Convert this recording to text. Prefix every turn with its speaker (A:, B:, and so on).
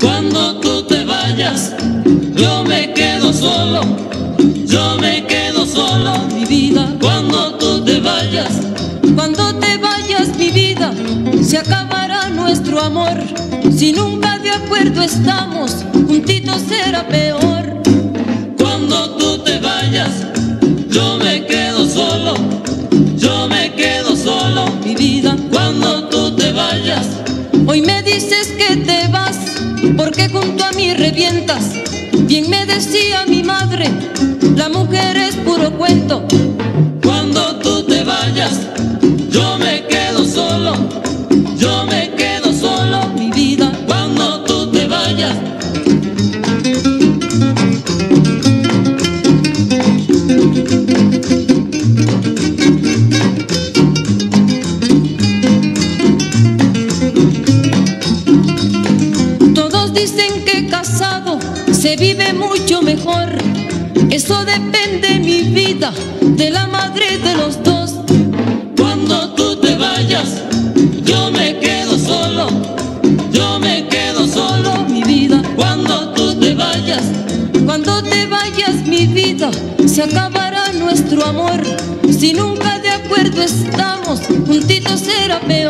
A: Cuando tú te vayas, yo me quedo solo, yo me quedo solo,
B: mi vida.
A: Cuando tú te vayas,
B: cuando te vayas, mi vida, se acabará nuestro amor. Si nunca de acuerdo estamos, juntitos será peor.
A: Solo, yo me quedo solo,
B: mi vida.
A: Cuando tú te vayas,
B: hoy me dices que te vas, porque junto a mí revientas. Bien me decía mi madre, la mujer es puro cuento.
A: Cuando tú te vayas, yo me quedo
B: se vive mucho mejor. Eso depende mi vida de la madre de los dos.
A: Cuando tú te vayas, yo me quedo solo, yo me quedo solo,
B: mi vida.
A: Cuando tú te vayas,
B: cuando te vayas, mi vida, se acabará nuestro amor. Si nunca de acuerdo estamos, juntitos será peor.